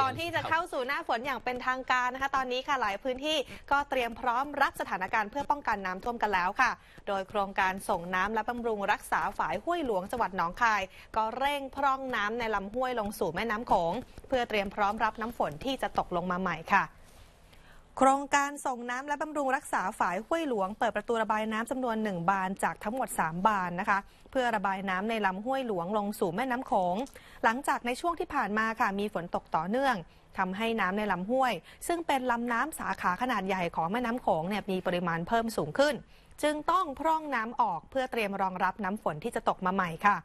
ก่อนที่จะเข้าสู่หน้าฝนอย่างเป็นทางการนะคะ ตอนนี้ค่ะหลายพื้นที่ก็เตรียมพร้อมรับสถานการณ์เพื่อป้องกันน้ำท่วมกันแล้วค่ะ โดยโครงการส่งน้ำและบำรุงรักษาฝายห้วยหลวงจังหวัดหนองคาย ก็เร่งพร่องน้ำในลำห้วยลงสู่แม่น้ำโขงเพื่อเตรียมพร้อมรับน้ำฝนที่จะตกลงมาใหม่ค่ะ โครงการส่งน้ำและบำรุงรักษาฝายห้วยหลวง เปิดประตูระบายน้ำจำนวน 1 บานจากทั้งหมด 3 บานนะคะ เพื่อระบายน้ำในลำห้วยหลวงลงสู่แม่น้ำโขง หลังจากในช่วงที่ผ่านมาค่ะมีฝนตกต่อเนื่องทำให้น้ำในลำห้วย ซึ่งเป็นลำน้ำสาขาขนาดใหญ่ของแม่น้ำโขงเนี่ยมีปริมาณเพิ่มสูงขึ้น จึงต้องพร่องน้ำออกเพื่อเตรียมรองรับน้ำฝนที่จะตกมาใหม่ค่ะ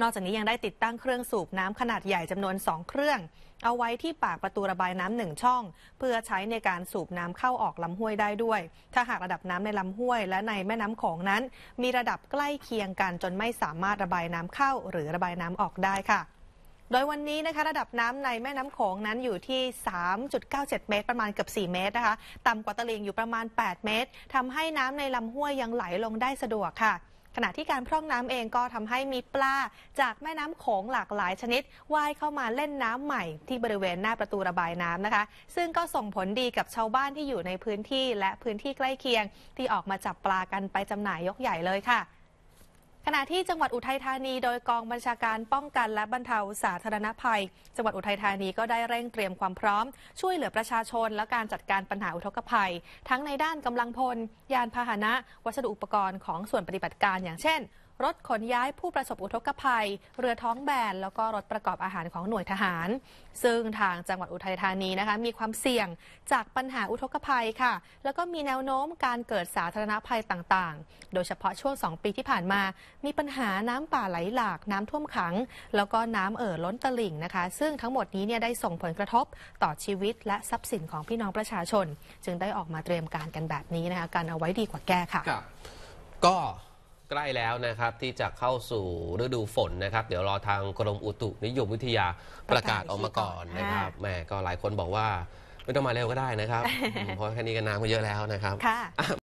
นอกจากนี้ยังได้ติดตั้งเครื่องสูบน้ำขนาดใหญ่จำนวน 2 เครื่อง เอาไว้ที่ปากประตูระบายน้ำหนึ่งช่อง เพื่อใช้ในการสูบน้ำเข้าออกลำห้วยได้ด้วย ถ้าหากระดับน้ำในลำห้วย และในแม่น้ำโขงนั้น มีระดับใกล้เคียงกันจนไม่สามารถระบายน้ำเข้า หรือระบายน้ำออกได้ค่ะโดยวันนี้นะคะระดับน้ำในแม่น้ำโขงนั้นอยู่ที่ 3.97 เมตร ประมาณเกือบ 4 เมตรนะคะ ต่ำกว่าตลิ่งอยู่ประมาณ 8 เมตรทำให้น้ำในลำห้วยยังไหลลงได้สะดวกค่ะ ขณะที่การพร่องน้ำเองก็ทำให้มีปลาจากแม่น้ำโขงหลากหลายชนิดว่ายเข้ามาเล่นน้ำใหม่ที่บริเวณหน้าประตูระบายน้ำนะคะ ซึ่งก็ส่งผลดีกับชาวบ้านที่อยู่ในพื้นที่และพื้นที่ใกล้เคียง ที่ออกมาจับปลากันไปจำหน่ายยกใหญ่เลยค่ะ ขณะที่จังหวัดอุทัยธานี โดยกองบัญชาการป้องกันและบรรเทาสาธารณภัย จังหวัดอุทัยธานีก็ได้เร่งเตรียมความพร้อม ช่วยเหลือประชาชน และการจัดการปัญหาอุทกภัย ทั้งในด้านกำลังพล ยานพาหนะ วัสดุอุปกรณ์ของส่วนปฏิบัติการอย่างเช่น รถขนย้ายผู้ประสบอุทกภัย เรือท้องแบน แล้วก็รถประกอบอาหารของหน่วยทหาร ซึ่งทางจังหวัดอุทัยธานีนะคะ มีความเสี่ยงจากปัญหาอุทกภัยค่ะ แล้วก็มีแนวโน้มการเกิดสาธารณภัยต่างๆ โดยเฉพาะช่วง 2 ปีที่ผ่านมา มีปัญหาน้ำป่าไหลหลากน้ำท่วมขัง แล้วก็น้ำเอ่อล้นตลิ่งนะคะ ซึ่งทั้งหมดนี้เนี่ยได้ส่งผลกระทบต่อชีวิต และทรัพย์สินของพี่น้องประชาชน จึงได้ออกมาเตรียมการกันแบบนี้นะคะการเอาไว้ดีกว่าแก้ค่ะก็ ใกล้แล้วนะครับที่จะเข้าสู่ฤดูฝนนะครับ เดี๋ยวรอทางกรมอุตุนิยมวิทยาประกาศออกมาก่อนนะครับแหมก็หลายคนบอกว่าไม่ต้องมาเร็วก็ได้นะครับอืมเพราะแค่นี้ก็น้ำก็เยอะแล้วนะครับค่ะ